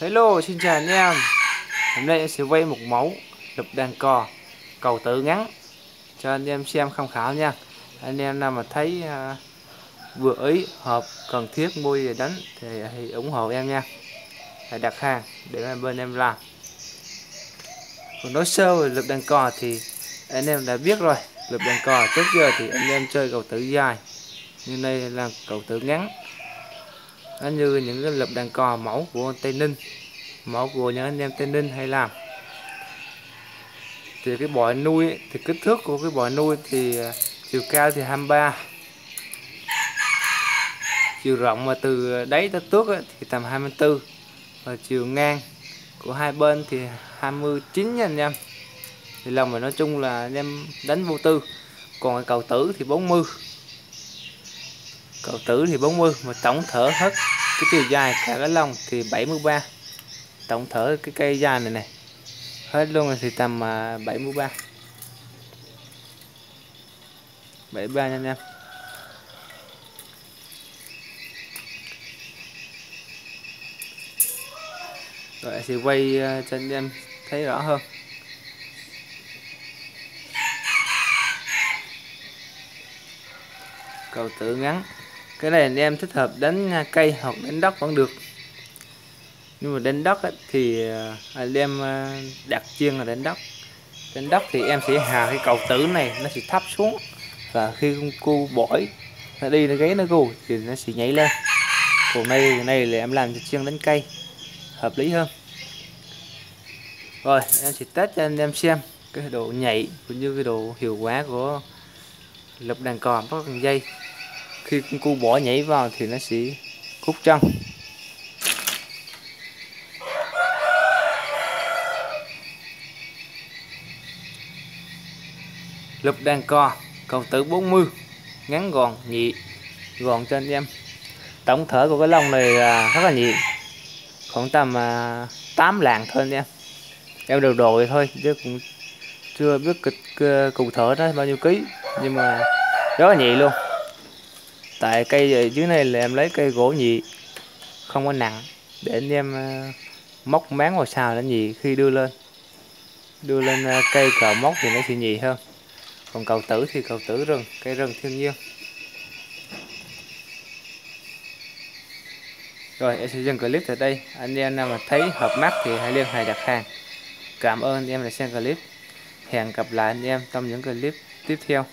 Hello, xin chào anh em. Hôm nay em sẽ quay một mẫu lục đàn cò cầu tự ngắn. Cho anh em xem tham khảo nha. Anh em nào mà thấy uh, vừa ý hợp cần thiết mua để đánh thì thì ủng hộ em nha. Hãy đặt hàng để bên em làm. Còn nói sơ về lục đàn cò thì anh em đã biết rồi. Lục đàn cò trước giờ thì anh em chơi cầu tự dài. Nhưng đây là cầu tự ngắn nó như những cái lập đàn cò mẫu của Tây Ninh, mẫu của những anh em Tây Ninh hay làm. Thì cái bò nuôi thì kích thước của cái bò nuôi thì à, chiều cao thì 23 chiều rộng mà từ đáy tới tước thì tầm 24 và chiều ngang của hai bên thì 29 nha anh em. Thì lòng mà nói chung là anh em đánh vô tư. Còn cầu tử thì 40 cậu tử thì 40 mà tổng thở hết cái chiều dài cả cái lông thì 73 tổng thở cái cây dài này này, hết luôn rồi thì tầm à, 73 73 nha anh em. Rồi thì quay à, cho anh em thấy rõ hơn. Cầu tự ngắn cái này anh em thích hợp đánh cây hoặc đánh đất vẫn được. Nhưng mà đánh đất ấy, thì à, anh em à, đặt chiên là đánh đất. Đánh đất thì em sẽ hà cái cầu tử này nó sẽ thấp xuống. Và khi con cu bổi nó đi nó gáy nó gù thì nó sẽ nhảy lên. Còn đây này là em làm cho chiên đánh cây. Hợp lý hơn. Rồi em sẽ test cho anh em xem cái độ nhảy cũng như cái độ hiệu quả của lục đàn còm có con dây khi con cu bỏ nhảy vào thì nó sẽ cút chân lục đàn co cầu tử 40 ngắn gọn nhị gọn cho anh em. Tổng thở của cái lông này là rất là nhị khoảng tầm à, 8 làng thôi anh em. Em đều đồ thôi chứ cũng chưa biết cụ thể đó bao nhiêu ký nhưng mà rất là nhị luôn tại cây ờ, dưới này là em lấy cây gỗ nhị, không có nặng, để anh em ờ, móc máng vào xào nó nhị khi đưa lên. Đưa lên ờ, cây cờ móc thì nó sẽ nhị hơn. Còn cầu tử thì cầu tử rừng, cây rừng thiên nhiên. Rồi, em sẽ dừng clip tại đây. Anh em nào mà thấy hợp mắt thì hãy liên hệ đặt hàng. Cảm ơn anh em đã xem clip. Hẹn gặp lại anh em trong những clip tiếp theo.